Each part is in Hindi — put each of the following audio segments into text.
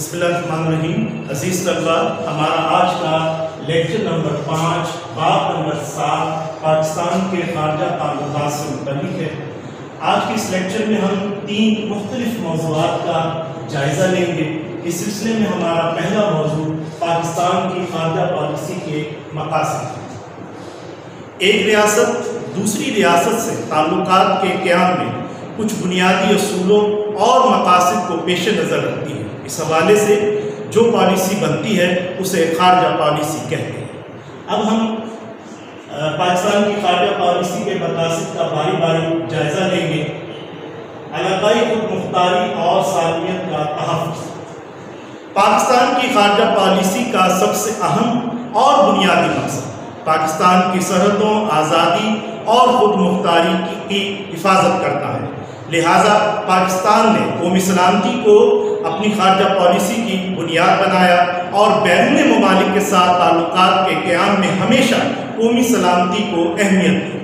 बिस्मिल्लाहिर्रहमानिर्रहीम। अज़ीज़ तलबा, हमारा आज का लेक्चर नंबर पाँच बाब नंबर सात, पाकिस्तान के खारजा ताल्लुकात से मुतलिक है। आज के इस लेक्चर में हम तीन मुख्तलिफ़ मौजूद का जायज़ा लेंगे। इस सिलसिले में हमारा पहला मौजू पाकिस्तान की खारजा पॉलिसी के मकासद एक रियासत, दूसरी रियासत से ताल्लुकात के क़्याम में कुछ बुनियादी असूलों और मकासद को पेश नज़र रखती है। इस हवाले से जो पॉलिसी बनती है, उसे खारजा पॉलिसी कहते हैं। अब हम पाकिस्तान की खारजा पॉलिसी के मकासद का बारी बारी जायज़ा लेंगे। इलाकाई खुद मुख्तारी और सालमियत का तहफ़ पाकिस्तान की खारजा पॉलिसी का सबसे अहम और बुनियादी मकसद, पाकिस्तान की सरहदों, आज़ादी और खुद मुख्तारी की हिफाजत करना है। लिहाजा पाकिस्तान ने कौमी सलामती को अपनी खारजा पॉलिसी की बुनियाद बनाया और बैरून ममालिक के साथ ताल्लुक के क़्याम में हमेशा कौमी सलामती को अहमियत दी।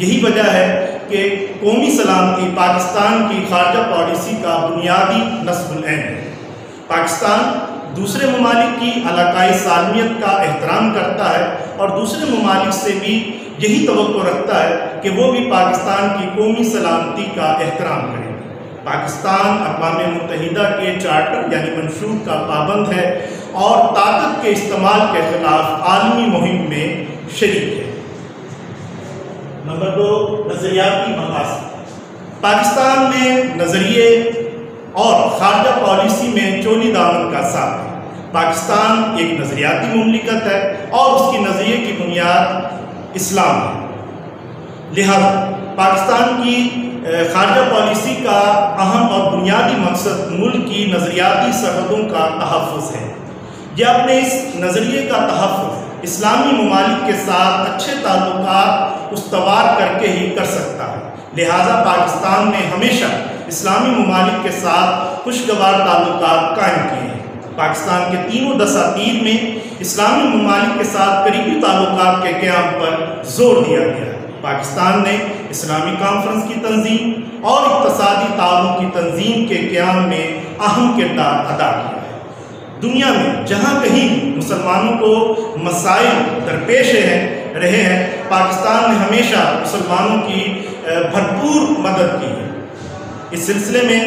यही वजह है कि कौमी सलामती पाकिस्तान की खारजा पॉलिसी का बुनियादी नस्बुल है। पाकिस्तान दूसरे ममालिक की इलाकाई सालमियत का एहतराम करता है और दूसरे ममालिक से भी यही तो रखता है कि वो भी पाकिस्तान की कौमी सलामती का एहतराम करें। पाकिस्तान अकवा मुतहदा के चार्टर यानी मंशूर का पाबंद है और ताकत के इस्तेमाल के ख़िलाफ़ आलमी मुहिम में शरीक है। नंबर दो, नज़रियाती मकासद पाकिस्तान में नज़रिए और खारजा पॉलिसी में चोली दामन का साथ है। पाकिस्तान एक नज़रियाती ममलिकत है और उसकी नज़रिए की बुनियाद इस्लाम है। लिहाजा पाकिस्तान की खारजा पॉलिसी का अहम और बुनियादी मकसद मुल्क की नज़रियाती सरहदों का तहफ़ है। यह अपने इस नज़रिए का तहफ़ इस्लामी ममालिक के साथ अच्छे ताल्लुक उसवार करके ही कर सकता है। लिहाजा पाकिस्तान ने हमेशा इस्लामी ममालिक के साथ खुशगवार ताल्लुक कायम किए हैं। पाकिस्तान के तीनों दसातीर में इस्लामी ममालिक के साथ करीबी ताल्लुक के क़्याम पर ज़ोर दिया गया। पाकिस्तान ने इस्लामी कॉन्फ्रेंस की तंजीम और इकतदी ताउन की तंजीम के क़्याम में अहम किरदार अदा किया है। दुनिया में जहाँ कहीं मुसलमानों को मसाइल दरपेश हैं, रहे हैं, पाकिस्तान ने हमेशा मुसलमानों की भरपूर मदद की है। इस सिलसिले में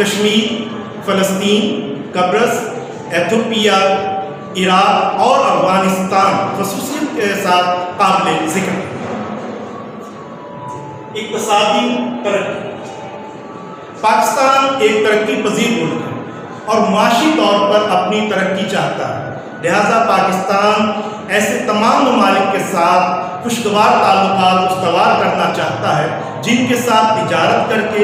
कश्मीर, फ़लस्तीन, कब्रस, एथोपिया, इराक और अफ़गानिस्तान खसूसियत के साथ काबिल ज़िक्र इकतसादी तरक्की। पाकिस्तान एक तरक्की पजीर मुल्क है और माशी तौर पर अपनी तरक्की चाहता है। लिहाजा पाकिस्तान ऐसे तमाम ममालिक के साथ खुशगवार ताल्लुक उसवार करना चाहता है, जिनके साथ तजारत करके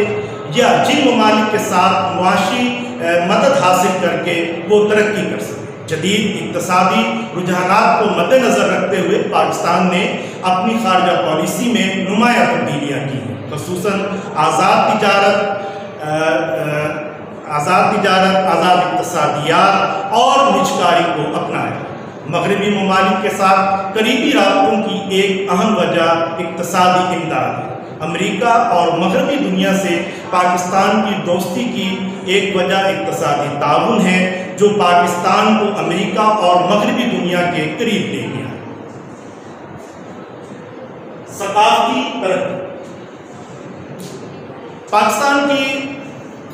या जिन ममालिक के साथ मुआशी मदद हासिल करके वो तरक्की कर सके। जदीद इकतसादी रुझान को मद्देनज़र रखते हुए पाकिस्तान ने अपनी खारजा पॉलिसी में नुमाया तब्दीलियाँ की खसूस आज़ाद तजारत आज़ाद तजारत, आज़ाद इकतसादियात और निजकारी को अपनाया। मगरबी ममालिक के साथ करीबी रबतों की एक अहम वजह इकतसादी इमदाद है। अमेरिका और मगरबी दुनिया से पाकिस्तान की दोस्ती की एक वजह इकतसादी ताउन है, जो पाकिस्तान को अमेरिका और मगरबी दुनिया के करीब ले गया। पाकिस्तान की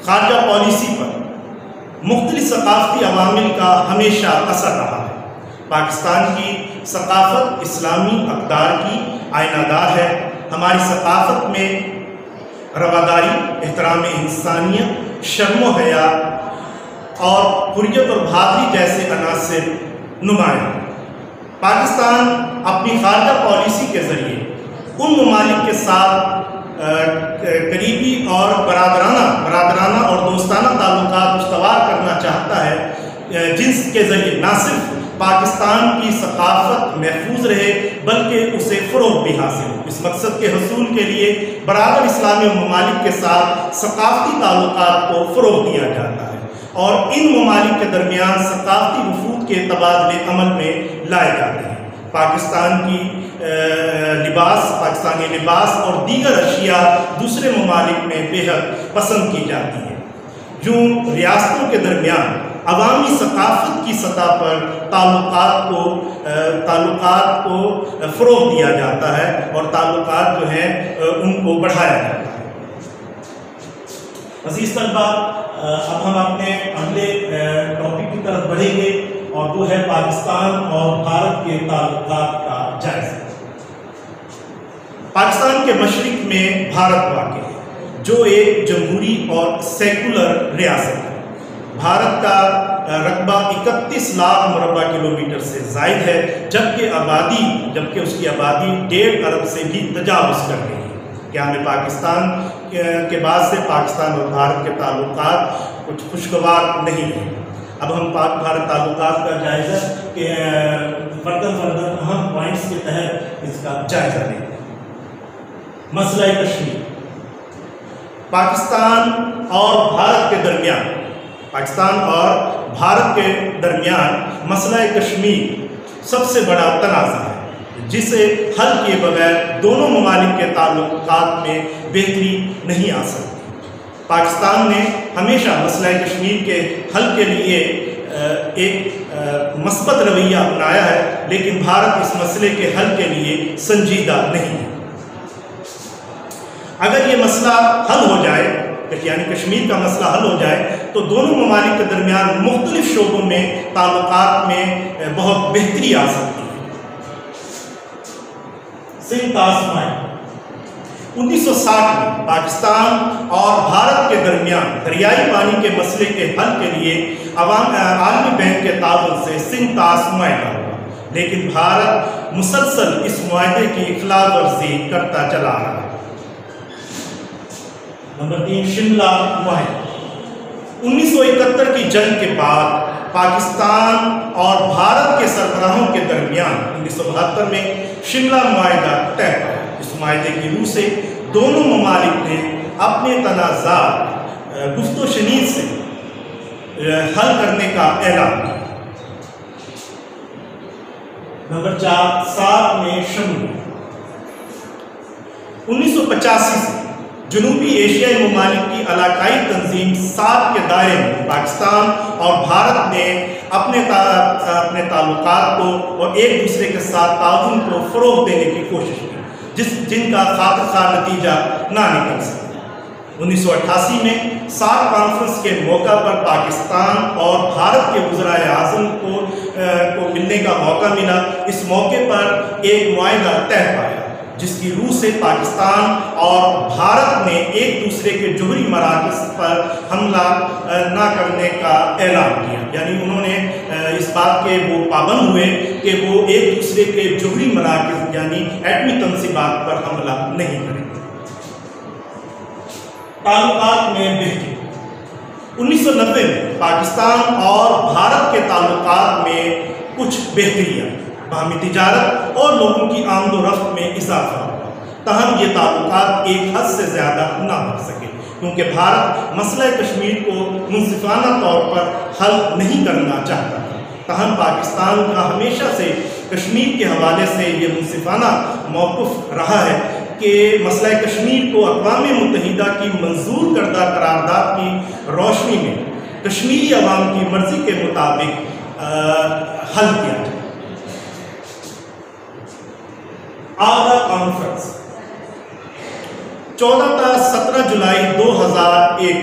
खारजा पॉलिसी पर मुख्तलि सकाफती अवामिल का हमेशा असर रहा है। पाकिस्तान की सकाफत इस्लामी अकदार की आयनादार है। हमारी सकाफत में रवादारी, एहतराम इंसानियत, शर्म हया और हुरियत और बहादरी जैसे अनासर नुमाया पाकिस्तान अपनी खारजा पॉलिसी के ज़रिए उन ममालिक के साथ करीबी और बरदराना बरदराना और दोस्ताना ताल्लुक उसवार करना चाहता है जिसके ज़रिए ना सिर्फ़ पाकिस्तान की सकाफत महफूज रहे, बल्कि उसे फ़रोग भी हासिल हो इस मकसद के हसूल के लिए बरदर इस्लामी ममालिक के साथ सकाफती ताल्लुक को फ़रोग दिया जाता है और इन ममालिक के दरमियान सकाफती वफूद के तबादले अमल में लाए जाते हैं। पाकिस्तान की लिबास, पाकिस्तानी लिबास और दीगर अशिया दूसरे ममालिक में बेहद पसंद की जाती है। जो रियासतों के दरमियान अवामी सकाफत की सतह पर ताल्लुकात को ताल्लुक को फ़रोग दिया जाता है और ताल्लुकात जो हैं उनको बढ़ाया जाता है। अज़ीज़ तलबा अब हम अपने अगले टॉपिक की तरफ़ बढ़ेंगे और वो है पाकिस्तान और भारत के ताल्लुकात का जायजा। पाकिस्तान के मशरक में भारत वाक़ है, जो एक जमहूरी और सेकुलर रियासत है। भारत का रकबा 31 लाख मुरबा किलोमीटर से जायद है, जबकि आबादी, जबकि उसकी आबादी डेढ़ अरब से भी तजावज़ कर गई है। क्या हमें पाकिस्तान के बाद से पाकिस्तान और भारत के ताल्लुक कुछ खुशगवार नहीं रहे? अब हम पाक भारत ताल्लुक का जायज़ा के फर्दन फर्दन अहम पॉइंट्स के तहत इसका जायज़ा लेंगे मसला कश्मीर। पाकिस्तान और भारत के दरमियान पाकिस्तान और भारत के दरमियान मसला कश्मीर सबसे बड़ा तनाज़ा है, जिसे हल किए बगैर दोनों ममालिक के ताल्लुक में बेहतरी नहीं आ सकती। पाकिस्तान ने हमेशा मसला कश्मीर के हल के लिए एक मस्बत रवैया अपनाया है, लेकिन भारत इस मसले के हल के लिए संजीदा नहीं है। अगर ये मसला हल हो जाए यानी कश्मीर का मसला हल हो जाए तो दोनों ममालिक के दरमियान मुख्तलिफ़ शोबों में ताल्लुक में बहुत बेहतरी आ सकती है। उन्नीस सौ साठ में पाकिस्तान और भारत के दरमियान दरियाई पानी के मसले के हल के लिए आलमी बैंक के ताउन से सिंह तास माहा हुआ लेकिन भारत मुसलसल इस माहे की खिलाफ वर्जी करता चला रहा है। नंबर तीन, शिमला मुआहदा उन्नीस की जंग के बाद पाकिस्तान और भारत के सरबराहों के दरमियान उन्नीस सौ बहत्तर में शिमला माहा तय इस माहे की रूह से दोनों ममालिक ने अपने तनाज़ा गुफ्त शनीद से हल करने का ऐलान किया। नंबर चार, सात में शमूलियत उन्नीस सौ से जनूबी एशियाई ममालिक की इलाकाई तंजीम सात के दायरे में पाकिस्तान और भारत ने अपने ता, अपने ताल्लुक को और एक दूसरे के साथ ताउन को फ़रोग देने की कोशिश की जिस जिनका खातर खा नतीजा ना निकल सके। उन्नीस सौ अट्ठासी में सात कॉन्फ्रेंस के मौका पर पाकिस्तान और भारत के गुजरा आज़म को, को मिलने का मौका मिला। इस मौके पर एक माहा तय पाया। जिसकी रूह से पाकिस्तान और भारत ने एक दूसरे के जोहरी मराकज पर हमला ना करने का ऐलान किया। यानी उन्होंने इस बात के वो पाबंद हुए कि वो एक दूसरे के जोहरी मराकज, यानी एटमी तनसीबात पर हमला नहीं करेंगे। ताल्लुकात में बेहतरी 1990 में पाकिस्तान और भारत के ताल्लुकात में कुछ बेहतरी आई बाहमी तजारत और लोगों की आमदोरफ्त में इजाफा। हुआ तहम ये ताल्लुक एक हद से ज़्यादा ना बढ़ सके, क्योंकि भारत मसला कश्मीर को मुनफाना तौर पर हल नहीं करना चाहता। तहम पाकिस्तान का हमेशा से कश्मीर के हवाले से ये मुनफाना मौक़ रहा है कि मसला कश्मीर को अकवा मुतहदा की मंजूर करदा करारदाद की रोशनी में कश्मीरी आवाम की मर्ज़ी के मुताबिक हल किया आगरा कॉन्फ्रेंस 14 था 17 जुलाई 2001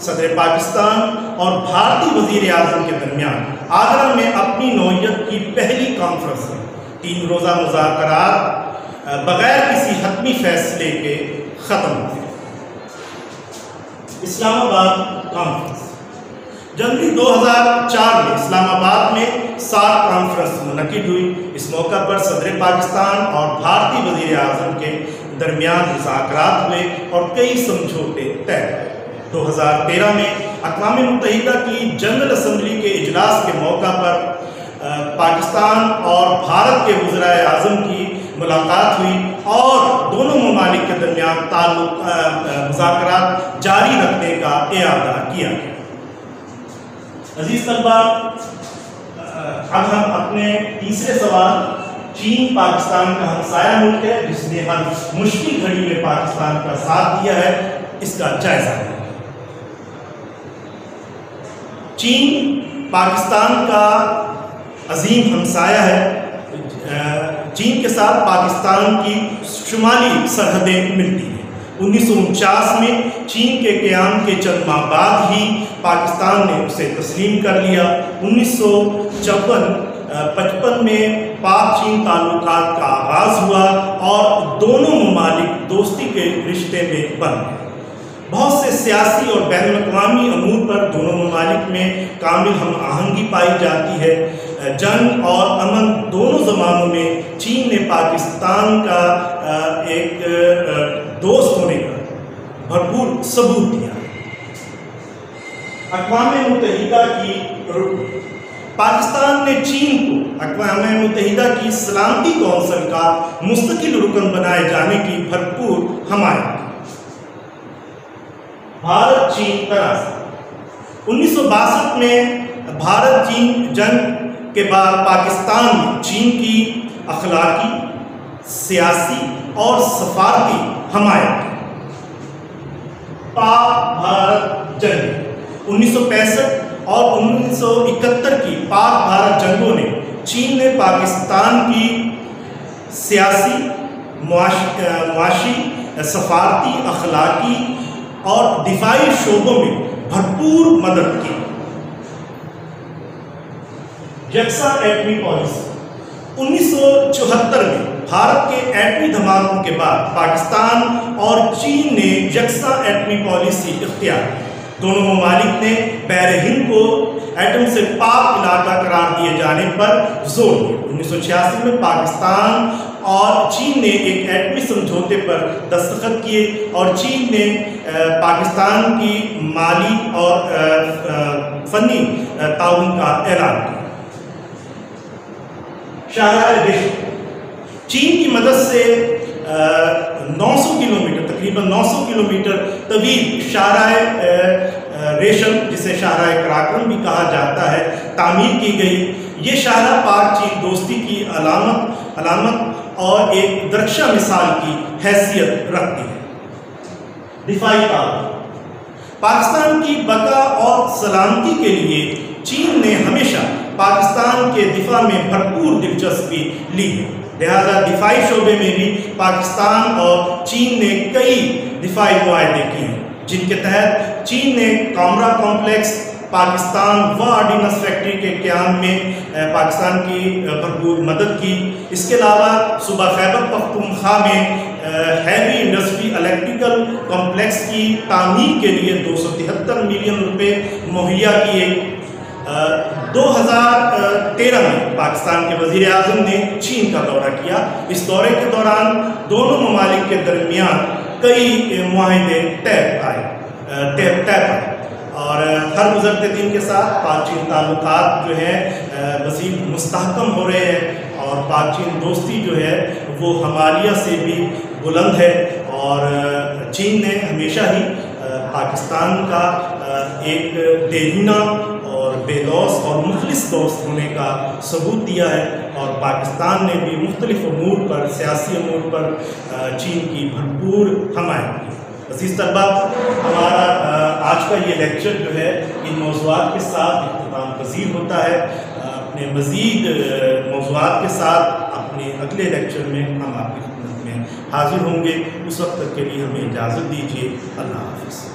सदर पाकिस्तान और भारतीय वज़ीर आज़म के दरमियान आगरा में अपनी नौयत की पहली कॉन्फ्रेंस है। तीन रोज़ा मुजाकर बगैर किसी हतमी फैसले के ख़त्म हुए इस्लामाबाद कॉन्फ्रेंस जनवरी 2004 में इस्लामाबाद में सात कॉन्फ्रेंस मुनद हुई। इस मौका पर सदर पाकिस्तान और भारतीय वज़ीर अजम के दरमियान मुजाकर हुए और कई समझौते तय दो हज़ार तेरह में अकवा मुतहदा की जनरल असम्बली के अजलास के मौका पर पाकिस्तान और भारत के वज्रा अजम की मुलाकात हुई और दोनों ममालिक के दरमियान ताल्लुक मुजाकर जारी रखने का अदा किया गया। अज़ीज़ तलबा अब हम अपने तीसरे सवाल, चीन पाकिस्तान का हमसाया मुल्क है, जिसने हर मुश्किल घड़ी में पाकिस्तान का साथ दिया है, इसका जायजा है चीन पाकिस्तान का अजीम हमसाया है चीन के साथ पाकिस्तान की शुमाली सरहदें मिलती हैं। उन्नीस सौ उनचास में चीन के क्याम के चंद माह बाद ही पाकिस्तान ने उसे तस्लीम कर लिया। उन्नीस पचपन में पाक चीन ताल्लुक का आगाज़ हुआ और दोनों ममालिक दोस्ती के रिश्ते में बन गए। बहुत से सियासी और बैन अवी अमूर पर दोनों ममालिक में कामिल हम आहंगी पाई जाती है। जंग और अमन दोनों ज़मानों में चीन ने पाकिस्तान का एक दोस्त होने का भरपूर सबूत दिया। अकवा मुतहदा की पाकिस्तान ने चीन को अकवा मुतहदा की सलामती कौंसल का मुस्तकिल रुकन बनाए जाने की भरपूर हमायत भारत चीन तनाज़ उन्नीस सौ बासठ में भारत चीन जंग के बाद पाकिस्तान चीन की अखलाकी, सियासी और सफारती हमायत पाक भारत जंग। उन्नीस सौ पैंसठ और 1971 की पाक भारत जंगों ने चीन ने पाकिस्तान की सियासी मुआशी, सफारती, अखलाकी और दिफाई शोबों में भरपूर मदद की। यक्सा एटमी पॉलिसी। उन्नीस सौ चौहत्तर में भारत के एटमी धमाकों के बाद पाकिस्तान और चीन ने यक्सा एटमी पॉलिसी इख्तियार दोनों ममालिक ने पैर हिंद को एटम से पाक इलाका करार दिए जाने पर ज़ोर दिया। उन्नीस सौ छियासी में पाकिस्तान और चीन ने एक एटमी समझौते पर दस्तखत किए और चीन ने पाकिस्तान की माली और फनी ताउन का ऐलान किया। विश्व चीन की मदद से 900 किलोमीटर, तकरीबन 900 किलोमीटर तवील शाहरा रेशम, जिसे शाहरा कराक्रम भी कहा जाता है, तामीर की गई। ये शाहरा पाक चीन दोस्ती की अलामत अलामत और एक दरक्षा मिसाल की हैसियत रखती है। दिफाई पाकिस्तान की बका और सलामती के लिए चीन ने हमेशा पाकिस्तान के दिफा में भरपूर दिलचस्पी ली है। लिहाजा दिफाई शोबे में भी पाकिस्तान और चीन ने कई दिफाई माहे किए हैं, जिनके तहत चीन ने कामरा कॉम्प्लेक्स, पाकिस्तान व आर्डिनेंस फैक्ट्री के क्याम में पाकिस्तान की भरपूर मदद की। इसके अलावा सुबह खैबर पख्तूनख्वा में हैवी इंडस्ट्री इलेक्ट्रिकल कॉम्प्लेक्स की तामीर के लिए दो सौ तिहत्तर मिलियन रुपए मुहैया किए 2013 में पाकिस्तान के वज़ीर अजम ने चीन का दौरा किया। इस दौरे के दौरान दोनों ममालिक के दरमियान कई माहे तय आए तय तय पाए और हर गुजरते दिन के साथ पाचीन ताल्लुक जो है मजीद मुस्तकम हो रहे हैं और पाचीन दोस्ती जो है, वो हमालिया से भी बुलंद है। और चीन ने हमेशा ही पाकिस्तान का एक और बेलौस और मुखलिस दोस्त होने का सबूत दिया है और पाकिस्तान ने भी मुख्तलिफ़ अमूर पर, सियासी अमूर पर चीन की भरपूर हमायत की। अज़ीज़ तलबा, हमारा आज का ये लेक्चर जो है, इन मौजूद के साथ इख्ताम पजीर होता है। अपने मज़ीद मौजूद के साथ अपने अगले लेक्चर में हम आपकी खिदमत में हाजिर होंगे। उस वक्त तक के लिए हमें इजाज़त दीजिए। अल्लाह हाफ़